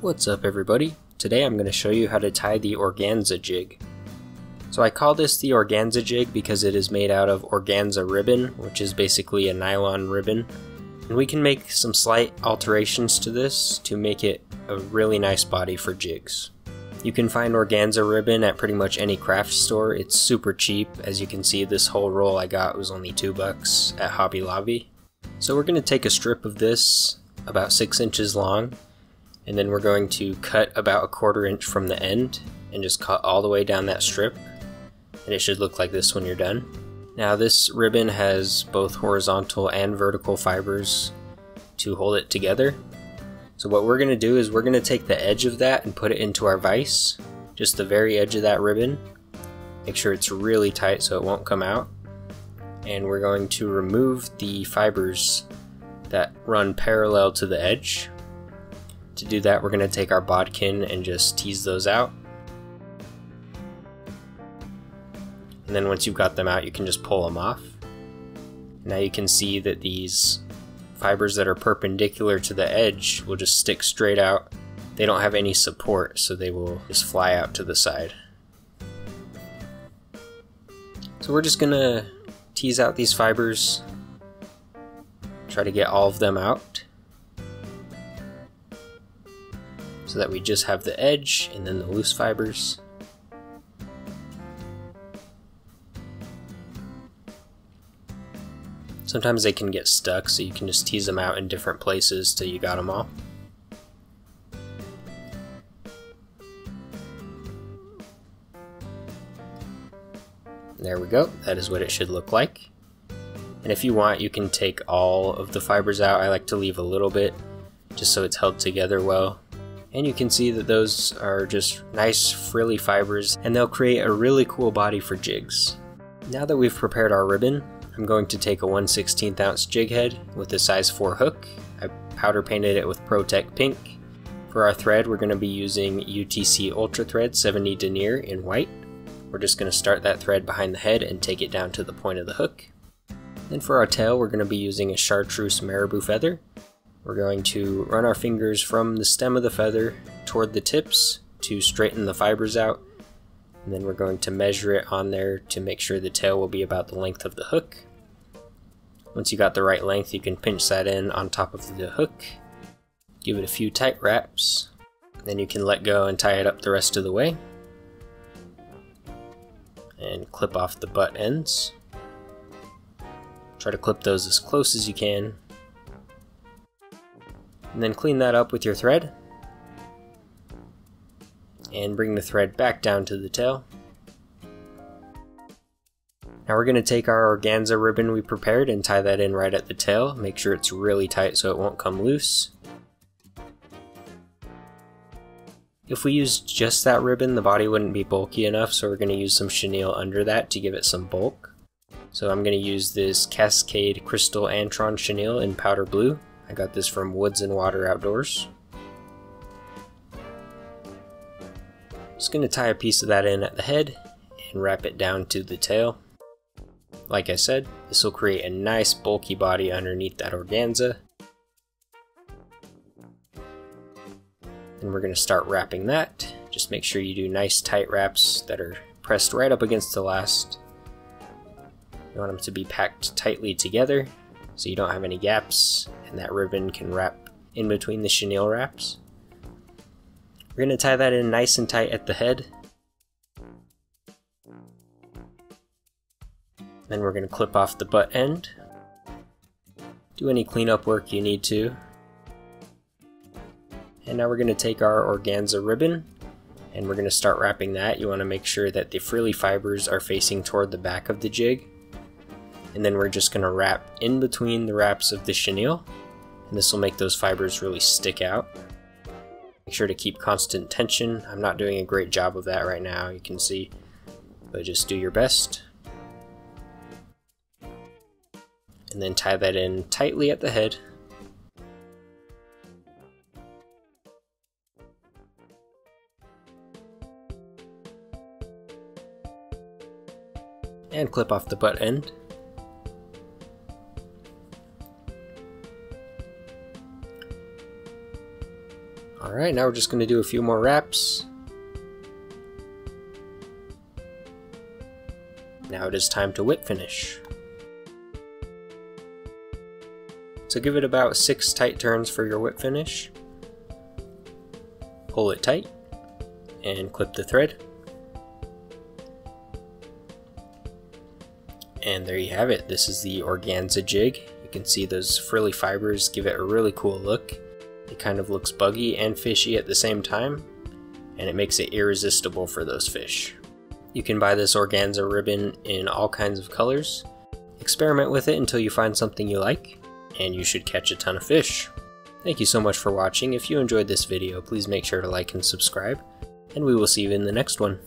What's up everybody? Today I'm going to show you how to tie the organza jig. So I call this the organza jig because it is made out of organza ribbon, which is basically a nylon ribbon. And we can make some slight alterations to this to make it a really nice body for jigs. You can find organza ribbon at pretty much any craft store. It's super cheap. As you can see, this whole roll I got was only two bucks at Hobby Lobby. So we're going to take a strip of this about six inches long and then we're going to cut about a quarter inch from the end and just cut all the way down that strip and it should look like this when you're done. Now this ribbon has both horizontal and vertical fibers to hold it together. So what we're going to do is we're going to take the edge of that and put it into our vise, just the very edge of that ribbon. Make sure it's really tight so it won't come out. And we're going to remove the fibers that run parallel to the edge to do that, we're going to take our bodkin and just tease those out. And then once you've got them out, you can just pull them off. Now you can see that these fibers that are perpendicular to the edge will just stick straight out. They don't have any support, so they will just fly out to the side. So we're just gonna tease out these fibers, try to get all of them out. So that we just have the edge and then the loose fibers. Sometimes they can get stuck, so you can just tease them out in different places till you got them all. There we go, that is what it should look like. And if you want, you can take all of the fibers out. I like to leave a little bit, just so it's held together well and you can see that those are just nice frilly fibers and they'll create a really cool body for jigs. Now that we've prepared our ribbon, I'm going to take a 1 16th ounce jig head with a size 4 hook. I powder painted it with ProTec pink. For our thread we're going to be using UTC Ultra Thread 70 denier in white. We're just going to start that thread behind the head and take it down to the point of the hook. Then for our tail we're going to be using a chartreuse marabou feather. We're going to run our fingers from the stem of the feather toward the tips to straighten the fibers out. And then we're going to measure it on there to make sure the tail will be about the length of the hook. Once you got the right length, you can pinch that in on top of the hook. Give it a few tight wraps. Then you can let go and tie it up the rest of the way. And clip off the butt ends. Try to clip those as close as you can and then clean that up with your thread. And bring the thread back down to the tail. Now we're going to take our organza ribbon we prepared and tie that in right at the tail. Make sure it's really tight so it won't come loose. If we used just that ribbon, the body wouldn't be bulky enough, so we're going to use some chenille under that to give it some bulk. So I'm going to use this Cascade Crystal Antron chenille in powder blue. I got this from Woods and Water Outdoors. Just going to tie a piece of that in at the head and wrap it down to the tail. Like I said, this will create a nice bulky body underneath that organza. And we're going to start wrapping that. Just make sure you do nice tight wraps that are pressed right up against the last. You want them to be packed tightly together so you don't have any gaps and that ribbon can wrap in between the chenille wraps. We're going to tie that in nice and tight at the head. Then we're going to clip off the butt end. Do any cleanup work you need to. And now we're going to take our organza ribbon and we're going to start wrapping that. You want to make sure that the frilly fibers are facing toward the back of the jig. And then we're just going to wrap in between the wraps of the chenille and this will make those fibers really stick out. Make sure to keep constant tension. I'm not doing a great job of that right now, you can see, but just do your best. And then tie that in tightly at the head. And clip off the butt end. Alright, now we're just going to do a few more wraps. Now it is time to whip finish. So give it about 6 tight turns for your whip finish. Pull it tight and clip the thread. And there you have it. This is the organza jig. You can see those frilly fibers give it a really cool look. It kind of looks buggy and fishy at the same time, and it makes it irresistible for those fish. You can buy this organza ribbon in all kinds of colors. Experiment with it until you find something you like, and you should catch a ton of fish. Thank you so much for watching. If you enjoyed this video, please make sure to like and subscribe, and we will see you in the next one.